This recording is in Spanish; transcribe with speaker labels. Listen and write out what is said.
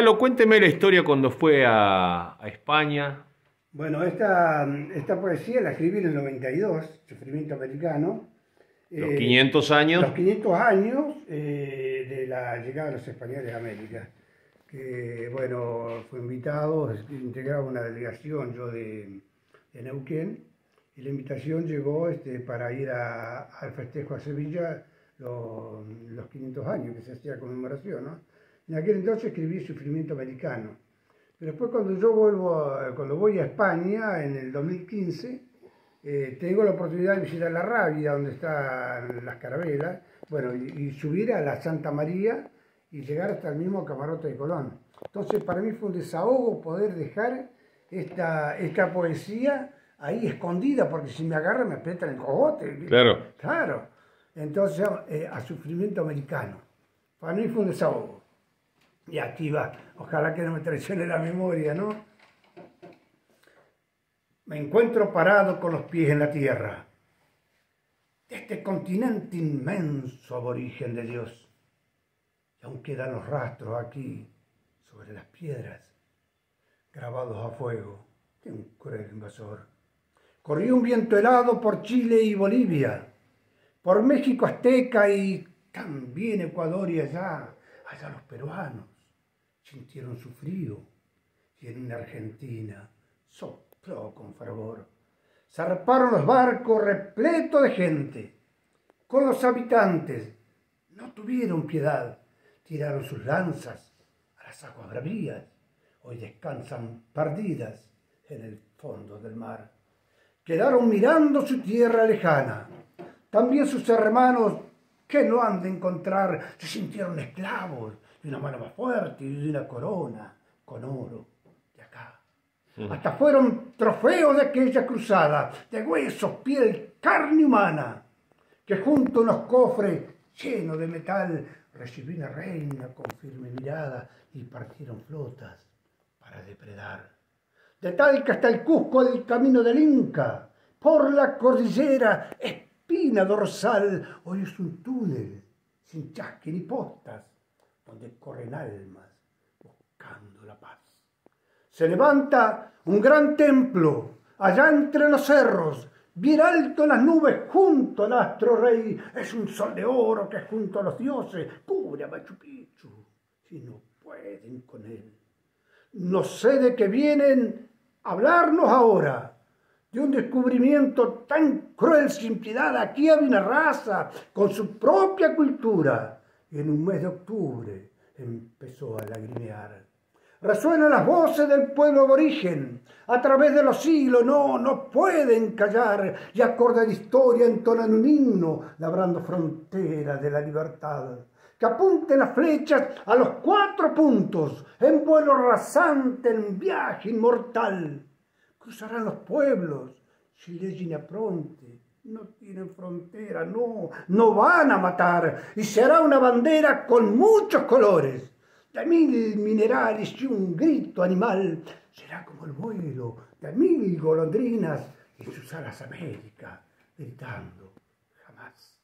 Speaker 1: Gonzalo, cuénteme la historia cuando fue a, a España.
Speaker 2: Bueno, esta, esta poesía la escribí en el 92, Sufrimiento Americano.
Speaker 1: Los 500 años.
Speaker 2: Los 500 años eh, de la llegada de los españoles a América. Que, bueno, fue invitado, integraba una delegación yo de, de Neuquén, y la invitación llegó este, para ir a, al festejo a Sevilla los, los 500 años que se hacía conmemoración, ¿no? En aquel entonces escribí Sufrimiento Americano. Pero después cuando yo vuelvo, cuando voy a España en el 2015, eh, tengo la oportunidad de visitar la Rábida, donde están las carabelas, bueno, y, subir a la Santa María y llegar hasta el mismo camarote de Colón. Entonces para mí fue un desahogo poder dejar esta, esta poesía ahí escondida, porque si me agarran me aprietan el cogote.
Speaker 1: Claro.
Speaker 2: Claro. Entonces, eh, a sufrimiento americano. Para mí fue un desahogo. Y aquí va. Ojalá que no me traicione la memoria, ¿no? Me encuentro parado con los pies en la tierra. De este continente inmenso aborigen de Dios. Y aún quedan los rastros aquí, sobre las piedras, grabados a fuego de un cruel invasor. Corrió un viento helado por Chile y Bolivia, por México azteca y también Ecuador y allá, allá los peruanos sintieron su frío y en una Argentina sopló con fervor. Zarparon los barcos repletos de gente, con los habitantes no tuvieron piedad, tiraron sus lanzas a las aguas bravías, hoy descansan perdidas en el fondo del mar. Quedaron mirando su tierra lejana. También sus hermanos, que no han de encontrar, se sintieron esclavos de una mano más fuerte y de una corona con oro de acá. Hasta fueron trofeos de aquella cruzada, de huesos, piel, carne humana, que junto a unos cofres llenos de metal recibió una reina con firme mirada y partieron flotas para depredar. De tal que hasta el Cusco del camino del Inca, por la cordillera, espina dorsal, hoy es un túnel sin chasque ni postas, donde corren almas buscando la paz. Se levanta un gran templo allá entre los cerros, bien alto en las nubes junto al astro rey. Es un sol de oro que junto a los dioses cubre a Machu Picchu y no pueden con él. No sé de qué vienen a hablarnos ahora de un descubrimiento tan cruel sin piedad. Aquí había una raza con su propia cultura en un mes de octubre empezó a lagrimear. Resuenan las voces del pueblo aborigen, a través de los siglos, no, no pueden callar, y acorde de historia entonan un himno, labrando fronteras de la libertad. Que apunten las flechas a los cuatro puntos, en vuelo rasante, en viaje inmortal. Cruzarán los pueblos, si leggen apronte, no tienen frontera, no, no van a matar, y será una bandera con muchos colores, de mil minerales y un grito animal, será como el vuelo de mil golondrinas y sus alas América, gritando. Jamás.